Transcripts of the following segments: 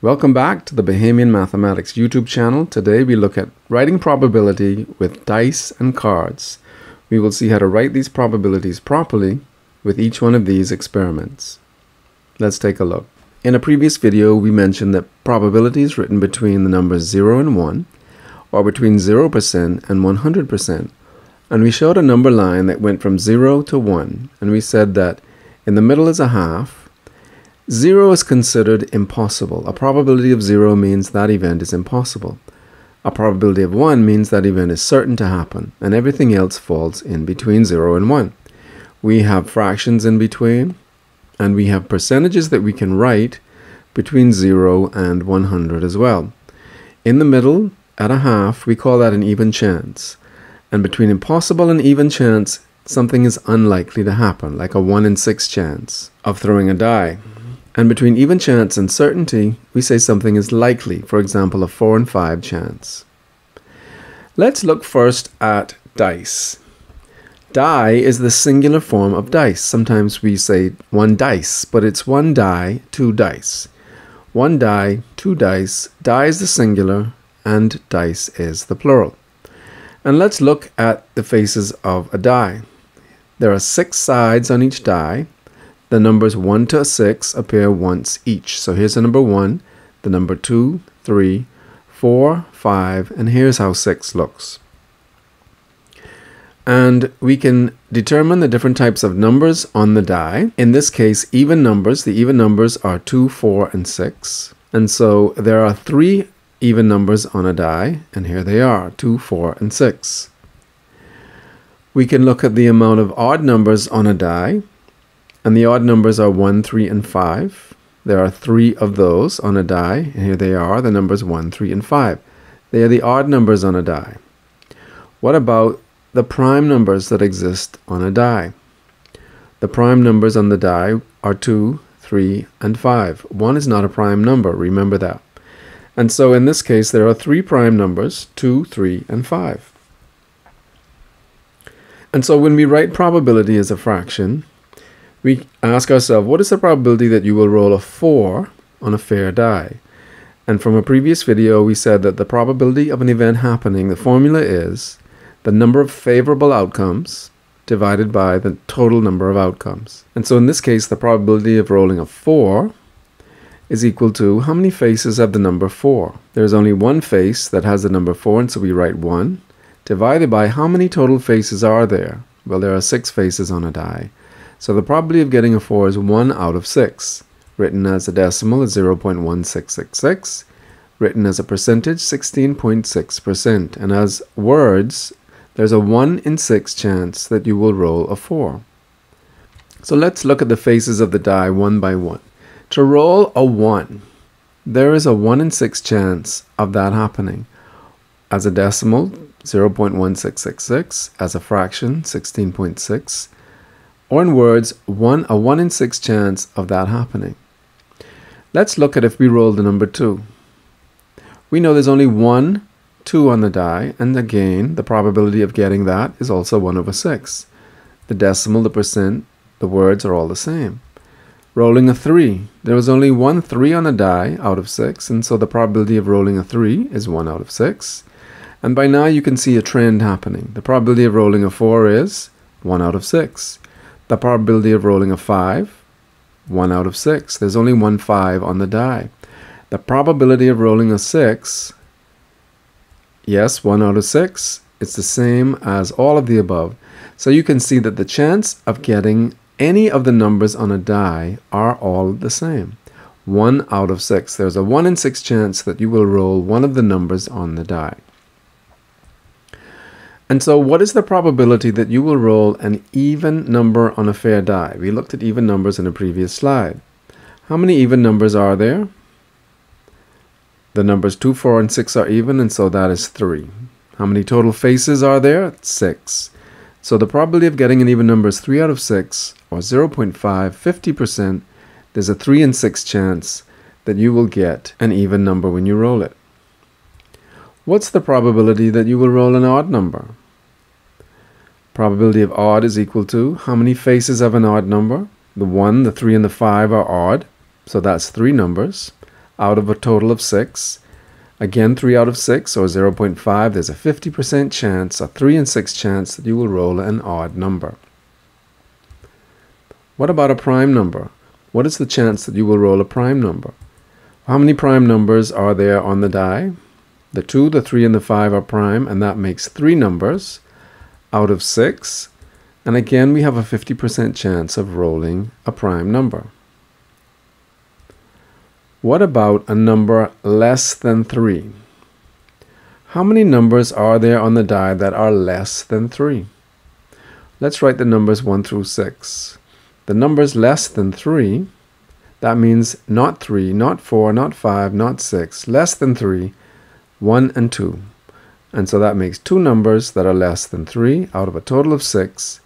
Welcome back to the Bahamian Mathematics YouTube channel. Today we look at writing probability with dice and cards. We will see how to write these probabilities properly with each one of these experiments. Let's take a look. In a previous video we mentioned that probability is written between the numbers 0 and 1 or between 0% and 100% and we showed a number line that went from 0 to 1 and we said that in the middle is a half. 0 is considered impossible. A probability of 0 means that event is impossible. A probability of 1 means that event is certain to happen and everything else falls in between 0 and 1. We have fractions in between and we have percentages that we can write between 0 and 100 as well. In the middle, at a half, we call that an even chance. And between impossible and even chance, something is unlikely to happen, like a 1 in 6 chance of throwing a die. And between even chance and certainty, we say something is likely, for example, a 4 in 5 chance. Let's look first at dice. Die is the singular form of dice. Sometimes we say one dice, but it's one die, two dice. One die, two dice. Die is the singular, and dice is the plural. And let's look at the faces of a die. There are six sides on each die. The numbers 1 to 6 appear once each. So here's the number 1, the number 2, 3, 4, 5, and here's how 6 looks. And we can determine the different types of numbers on the die. In this case, even numbers. The even numbers are 2, 4, and 6. And so there are three even numbers on a die, and here they are 2, 4, and 6. We can look at the amount of odd numbers on a die, and the odd numbers are 1, 3, and 5. There are three of those on a die, and here they are the numbers 1, 3, and 5. They are the odd numbers on a die. What about the prime numbers that exist on a die. The prime numbers on the die are 2, 3, and 5. 1 is not a prime number, remember that. And so in this case, there are three prime numbers, 2, 3, and 5. And so when we write probability as a fraction, we ask ourselves, what is the probability that you will roll a 4 on a fair die? And from a previous video, we said that the probability of an event happening, the formula is the number of favorable outcomes divided by the total number of outcomes. And so in this case, the probability of rolling a 4 is equal to how many faces have the number 4? There's only one face that has the number 4, and so we write 1, divided by how many total faces are there? Well, there are 6 faces on a die. So the probability of getting a 4 is 1 out of 6. Written as a decimal is 0.1666. Written as a percentage, 16.6%. And as words, there's a 1 in 6 chance that you will roll a 4. So let's look at the faces of the die one by one. To roll a 1, there is a 1 in 6 chance of that happening. As a decimal, 0.1666, as a fraction, 16.6, or in words, one, a 1 in 6 chance of that happening. Let's look at if we roll the number 2. We know there's only one 2 on the die, and again, the probability of getting that is also 1 over 6. The decimal, the percent, the words are all the same. Rolling a 3. There was only one 3 on the die out of 6, and so the probability of rolling a 3 is 1 out of 6. And by now you can see a trend happening. The probability of rolling a 4 is 1 out of 6. The probability of rolling a 5, 1 out of 6. There's only one 5 on the die. The probability of rolling a 6 Yes, 1 out of 6. It's the same as all of the above. So you can see that the chance of getting any of the numbers on a die are all the same. 1 out of 6. There's a 1 in 6 chance that you will roll one of the numbers on the die. And so what is the probability that you will roll an even number on a fair die? We looked at even numbers in a previous slide. How many even numbers are there? The numbers 2, 4, and 6 are even, and so that is 3. How many total faces are there? 6. So the probability of getting an even number is 3 out of 6, or 0.5, 50%. There's a 3 in 6 chance that you will get an even number when you roll it. What's the probability that you will roll an odd number? Probability of odd is equal to how many faces of an odd number? The 1, the 3, and the 5 are odd, so that's 3 numbers. out of a total of 6. Again, 3 out of 6 or 0.5, there's a 50% chance, a 3 in 6 chance that you will roll an odd number. What about a prime number? What is the chance that you will roll a prime number? How many prime numbers are there on the die? The 2, the 3, and the 5 are prime, and that makes 3 numbers out of 6. And again, we have a 50% chance of rolling a prime number. What about a number less than 3? How many numbers are there on the die that are less than 3? Let's write the numbers 1 through 6. The numbers less than 3, that means not 3, not 4, not 5, not 6, less than 3, 1 and 2. And so that makes two numbers that are less than 3 out of a total of 6,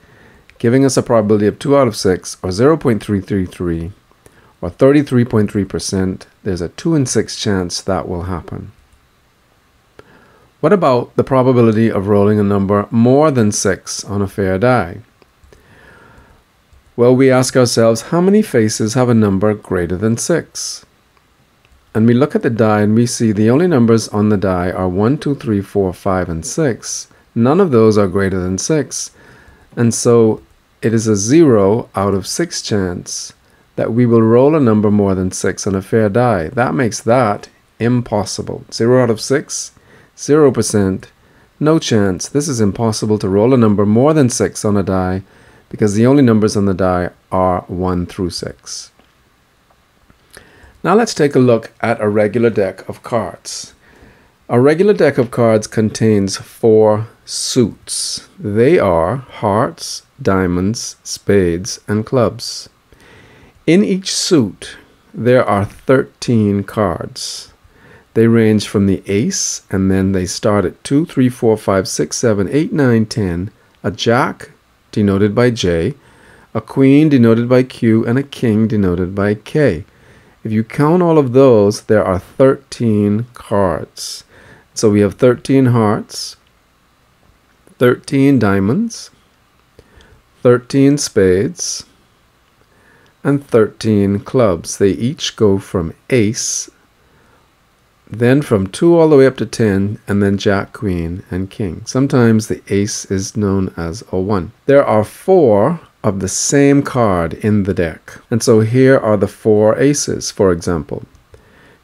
giving us a probability of 2 out of 6, or 0.333, or 33.3%. There's a 2 in 6 chance that will happen. What about the probability of rolling a number more than 6 on a fair die? Well, we ask ourselves, how many faces have a number greater than 6? And we look at the die and we see the only numbers on the die are 1, 2, 3, 4, 5, and 6. None of those are greater than 6. And so it is a 0 out of 6 chance that we will roll a number more than 6 on a fair die. That makes that impossible. 0 out of 6, 0%, no chance. This is impossible to roll a number more than 6 on a die because the only numbers on the die are 1 through 6. Now let's take a look at a regular deck of cards. A regular deck of cards contains four suits. They are hearts, diamonds, spades, and clubs. In each suit, there are 13 cards. They range from the ace, and then they start at 2, 3, 4, 5, 6, 7, 8, 9, 10, a jack, denoted by J, a queen denoted by Q, and a king denoted by K. If you count all of those, there are 13 cards. So we have 13 hearts, 13 diamonds, 13 spades, and 13 clubs. They each go from ace then from 2 all the way up to 10, and then Jack, Queen, and King. Sometimes the ace is known as a 1. There are four of the same card in the deck. And so here are the four aces, for example.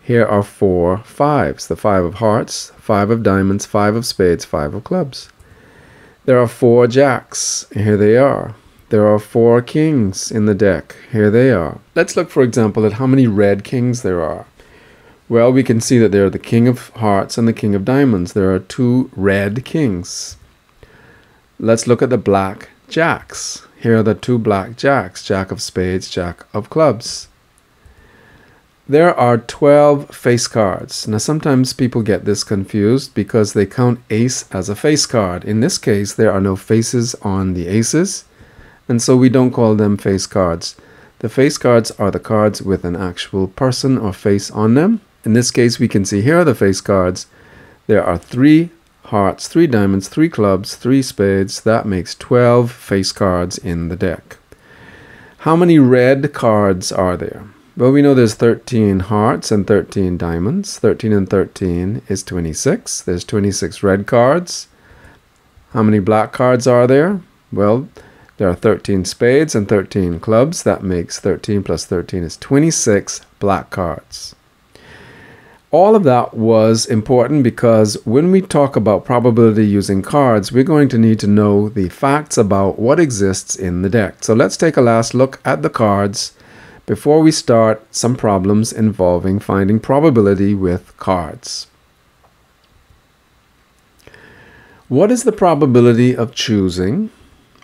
Here are four fives, the five of hearts, five of diamonds, five of spades, five of clubs. There are four jacks. Here they are. There are four kings in the deck. Here they are. Let's look, for example, at how many red kings there are. Well, we can see that there are the King of Hearts and the King of Diamonds. There are two red kings. Let's look at the black jacks. Here are the two black jacks Jack of Spades, Jack of Clubs. There are 12 face cards. Now, sometimes people get this confused because they count ace as a face card. In this case, there are no faces on the aces, and so we don't call them face cards. The face cards are the cards with an actual person or face on them. In this case, we can see here are the face cards. There are three hearts, three diamonds, three clubs, three spades. That makes 12 face cards in the deck. How many red cards are there? Well, we know there's 13 hearts and 13 diamonds. 13 and 13 is 26. There's 26 red cards. How many black cards are there? Well, there are 13 spades and 13 clubs. That makes 13 plus 13 is 26 black cards all of that was important because when we talk about probability using cards, we're going to need to know the facts about what exists in the deck. So let's take a last look at the cards before we start some problems involving finding probability with cards. What is the probability of choosing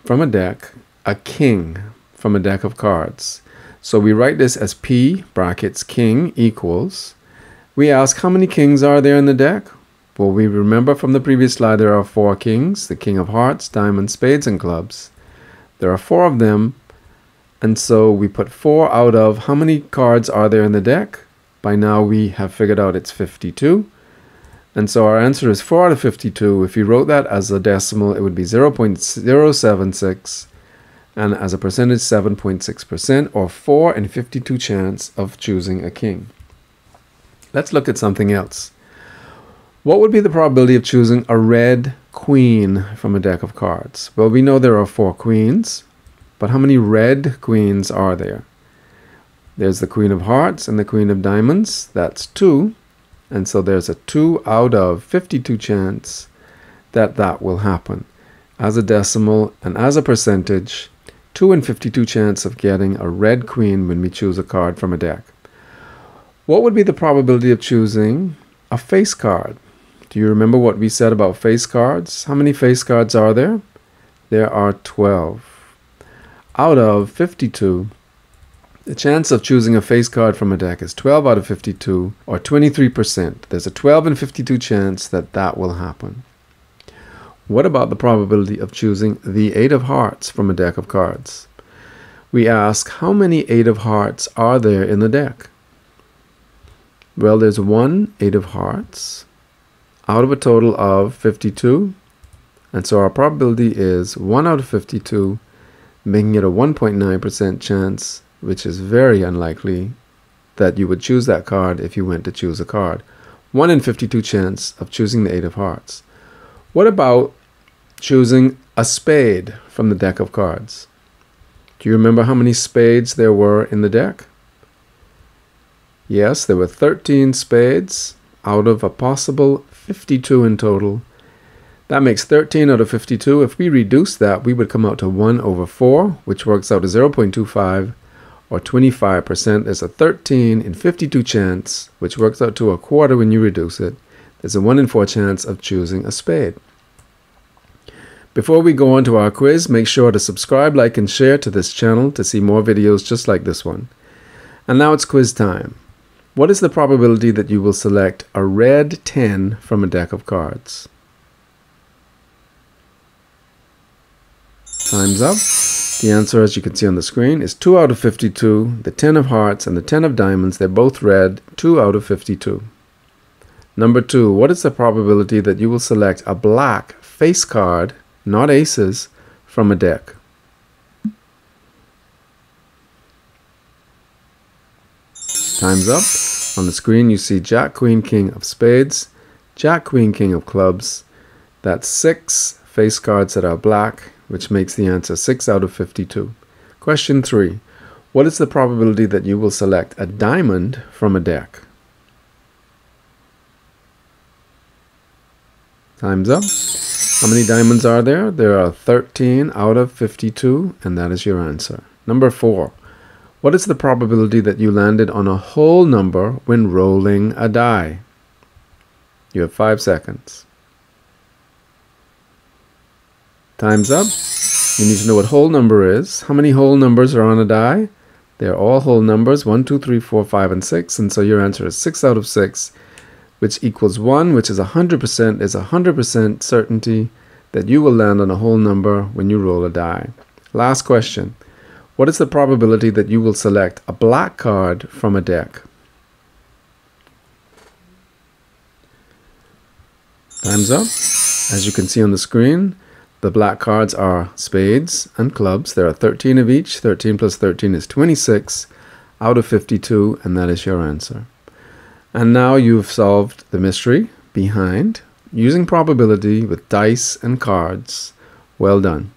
from a deck a king from a deck of cards? So we write this as P brackets king equals we ask how many kings are there in the deck? Well, we remember from the previous slide there are four kings, the king of hearts, diamonds, spades, and clubs. There are four of them, and so we put four out of how many cards are there in the deck? By now we have figured out it's 52. And so our answer is 4 out of 52. If you wrote that as a decimal, it would be 0.076 and as a percentage 7.6% or 4 in 52 chance of choosing a king. Let's look at something else. What would be the probability of choosing a red queen from a deck of cards? Well, we know there are four queens, but how many red queens are there? There's the queen of hearts and the queen of diamonds. That's two. And so there's a 2 out of 52 chance that that will happen. As a decimal and as a percentage, 2 in 52 chance of getting a red queen when we choose a card from a deck. What would be the probability of choosing a face card? Do you remember what we said about face cards? How many face cards are there? There are 12. Out of 52, the chance of choosing a face card from a deck is 12 out of 52, or 23%. There's a 12 in 52 chance that that will happen. What about the probability of choosing the Eight of Hearts from a deck of cards? We ask, how many Eight of Hearts are there in the deck? Well, there's one Eight of Hearts out of a total of 52. And so our probability is 1 out of 52, making it a 1.9% chance which is very unlikely that you would choose that card if you went to choose a card. 1 in 52 chance of choosing the 8 of hearts. What about choosing a spade from the deck of cards? Do you remember how many spades there were in the deck? Yes, there were 13 spades out of a possible 52 in total. That makes 13 out of 52. If we reduce that, we would come out to 1 over 4, which works out to 0.25 or 25%, there's a 13 in 52 chance, which works out to a quarter when you reduce it. There's a 1 in 4 chance of choosing a spade. Before we go on to our quiz, make sure to subscribe, like, and share to this channel to see more videos just like this one. And now it's quiz time. What is the probability that you will select a red 10 from a deck of cards? Time's up. The answer, as you can see on the screen, is 2 out of 52. The 10 of hearts and the 10 of diamonds, they're both red, 2 out of 52. Number 2, what is the probability that you will select a black face card, not aces, from a deck? Time's up. On the screen you see Jack, Queen, King of Spades, Jack, Queen, King of Clubs. That's six face cards that are black which makes the answer 6 out of 52. Question 3. What is the probability that you will select a diamond from a deck? Time's up. How many diamonds are there? There are 13 out of 52, and that is your answer. Number 4. What is the probability that you landed on a whole number when rolling a die? You have 5 seconds. Time's up. You need to know what whole number is. How many whole numbers are on a die? They're all whole numbers 1, 2, 3, 4, 5, and 6. And so your answer is 6 out of 6, which equals 1, which is 100%, is 100% certainty that you will land on a whole number when you roll a die. Last question. What is the probability that you will select a black card from a deck? Time's up. As you can see on the screen, the black cards are spades and clubs. There are 13 of each. 13 plus 13 is 26 out of 52, and that is your answer. And now you've solved the mystery behind using probability with dice and cards. Well done.